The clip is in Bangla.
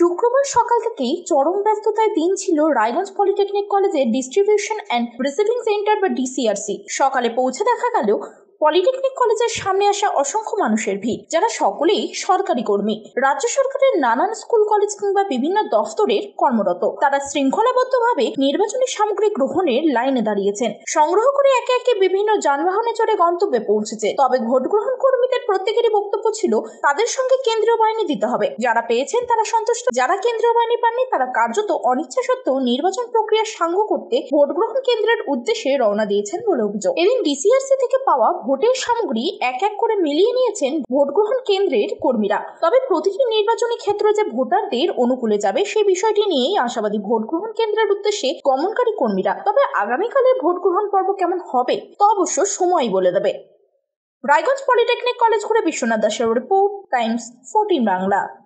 শুক্রবার সকাল থেকেই চরম ব্যস্ততায় দিন ছিল রায়গঞ্জ পলিটেকনিক কলেজের ডিস্ট্রিবিউশন অ্যান্ড রিসিভিং সেন্টার বা ডিসিআরসি সকালে পৌঁছে দেখা গেল পলিটেকনিক কলেজের সামনে আসা অসংখ্য মানুষের ভিড়, যারা সকলেই সরকারি কর্মী। রাজ্য সরকারের নানান স্কুল, কলেজ কিংবা বিভিন্ন দফতরের কর্মরত। তারা শৃঙ্খলাবদ্ধভাবে নির্বাচনী সামগ্রী গ্রহণের লাইনে দাঁড়িয়েছেন। সংগ্রহ করে একে একে বিভিন্ন যানবাহনে চড়ে গন্তব্যে পৌঁছেছে। তবে ভোট গ্রহণ কর্মীদের প্রত্যেকেরই বক্তব্য ছিল, তাদের সঙ্গে কেন্দ্রীয় বাহিনী দিতে হবে। যারা পেয়েছেন তারা সন্তুষ্ট। যারা কেন্দ্রীয় বাহিনী পাননি, তারা কার্যত অনিচ্ছা সত্ত্বেও নির্বাচন প্রক্রিয়া সাঙ্গ করতে ভোট গ্রহণ কেন্দ্রের উদ্দেশ্যে রওনা দিয়েছেন বলে অভিযোগ। এদিন ডিসিআরসি থেকে পাওয়া ভোটের সামগ্রী এক এক করে মিলিয়ে নিয়েছেন ভোট গ্রহণ কেন্দ্রের কর্মীরা। তবে প্রতিটি নির্বাচনী ক্ষেত্র যে ভোটারদের অনুকূলে যাবে সেই বিষয়টি নিয়েই আশাবাদী ভোট গ্রহণ কেন্দ্রের উদ্দেশ্যে গমনকারী কর্মীরা। তবে আগামীকালের ভোট গ্রহণ পর্ব কেমন হবে তা অবশ্য সময় বলে দেবে। রায়গঞ্জ পলিটেকনিক কলেজ ঘুরে বিশ্বনাথ দাসের রিপোর্ট, টাইমস, ফোরটিন বাংলা।